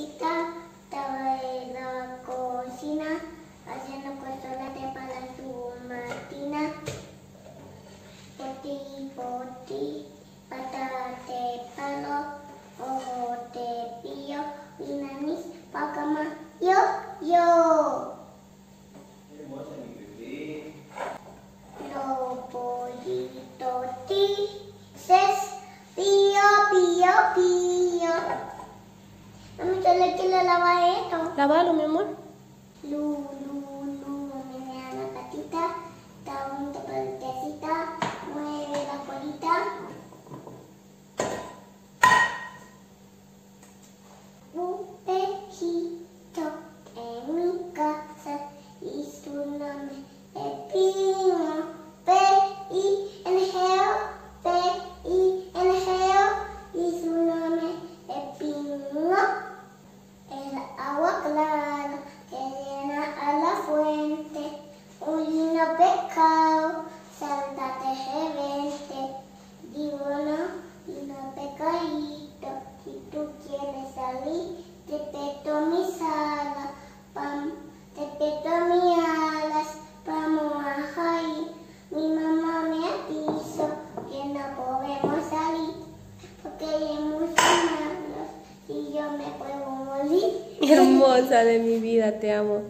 Teresita estaba en la cocina haciendo cosas para su Martina. Poti, poti, pata de palo, ojo de pillo, mi nariz, pacama, yo, yo. Lo pollito dices, pío, pío, pío. Yo le quiero lavar esto. Lávalo, mi amor. Lu, lu, lu, Hermosa de mi vida, te amo.